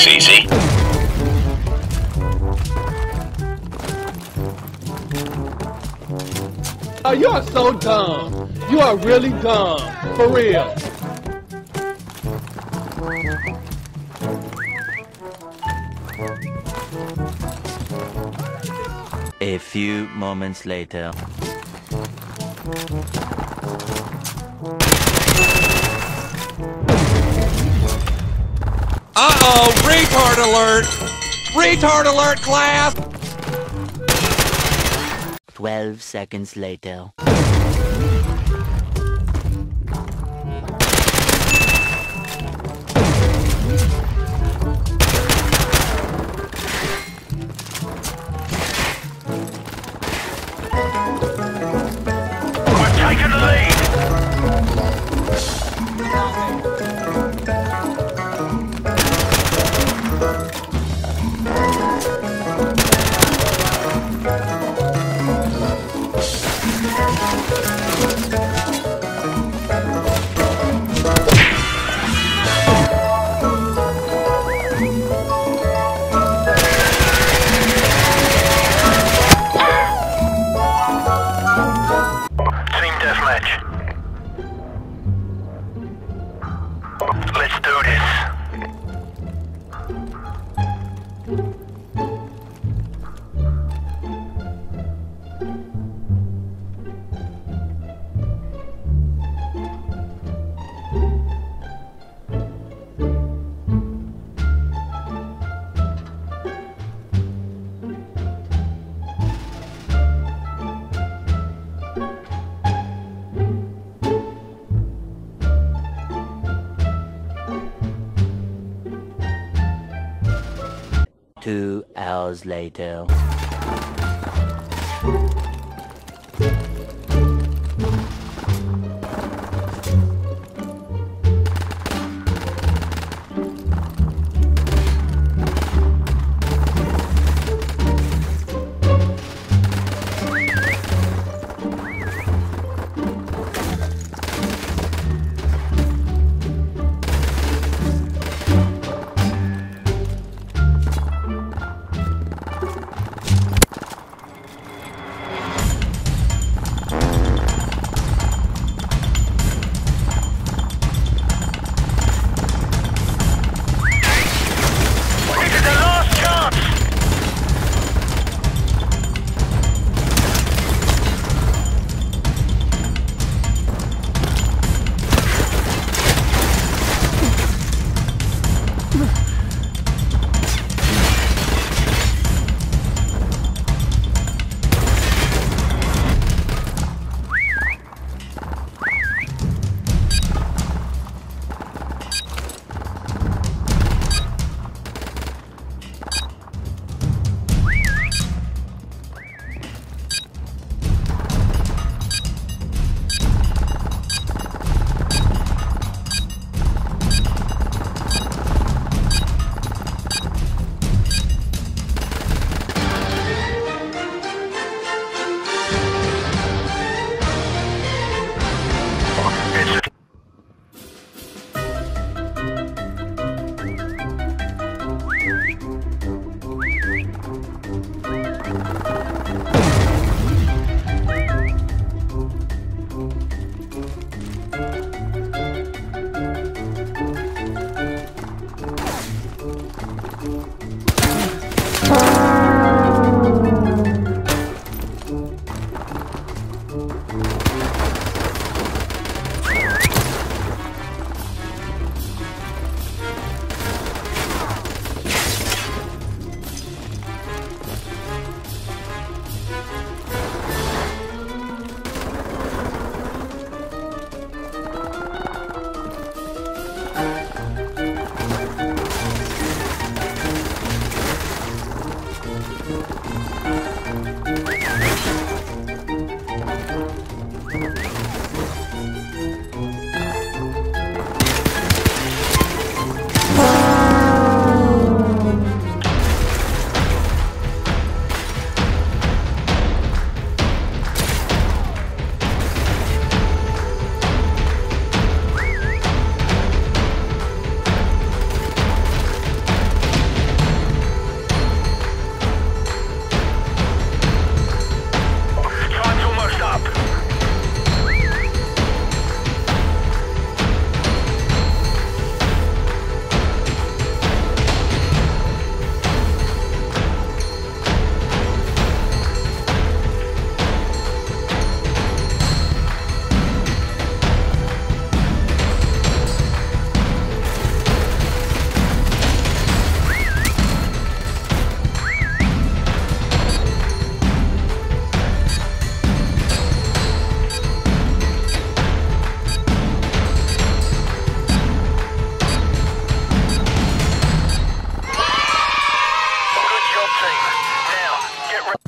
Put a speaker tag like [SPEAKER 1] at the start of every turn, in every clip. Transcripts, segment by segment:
[SPEAKER 1] was easy.
[SPEAKER 2] Oh, you are so dumb. You are really dumb. For real.
[SPEAKER 3] A few moments later.
[SPEAKER 4] Uh-oh! Retard alert! Retard alert, class!
[SPEAKER 3] 12 seconds later. Two hours later.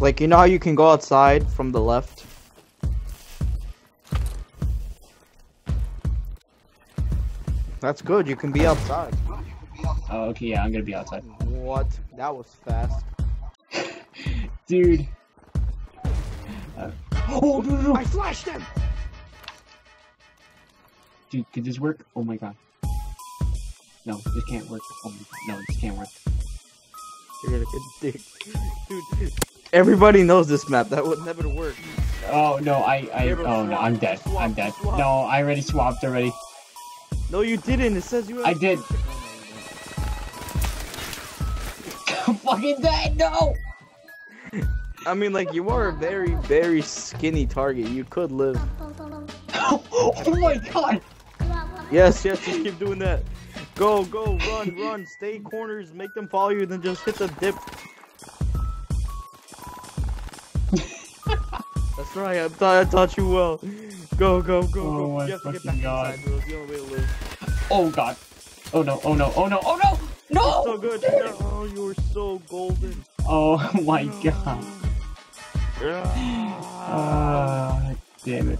[SPEAKER 5] Like you know how you can go outside from the left. That's good. You can be outside.
[SPEAKER 6] Oh, okay, yeah, I'm gonna be outside.
[SPEAKER 5] What? That was fast.
[SPEAKER 6] Dude. Uh, oh, no, no, no.
[SPEAKER 5] I flashed him.
[SPEAKER 6] Dude, could this work? Oh my god. No, this can't work. Oh my god. No, this can't work.
[SPEAKER 5] You're gonna get dick, dude. Everybody knows this map. That would never work.
[SPEAKER 6] Oh, no, I, I, oh no, I'm dead.
[SPEAKER 5] swap,
[SPEAKER 6] I'm dead.
[SPEAKER 5] swap.
[SPEAKER 6] No, I already swapped already.
[SPEAKER 5] No, you didn't. It says you.
[SPEAKER 6] I did. I'm fucking dead, no!
[SPEAKER 5] I mean, like you are a very, very skinny target. You could live.
[SPEAKER 6] oh my god!
[SPEAKER 5] Yes, yes. Just keep doing that. Go, go, run, run. Stay corners. Make them follow you. Then just hit the dip. That's right. I thought I taught you well. Go, go, go,
[SPEAKER 6] Oh
[SPEAKER 5] go.
[SPEAKER 6] my
[SPEAKER 5] You have to get back
[SPEAKER 6] God.
[SPEAKER 5] inside, bro. It's the only way to live.
[SPEAKER 6] Oh god. Oh no, oh no, oh no, oh no! No!
[SPEAKER 5] So good. Oh, you were so golden.
[SPEAKER 6] Oh my god.
[SPEAKER 5] Ah.
[SPEAKER 6] Ah, damn it.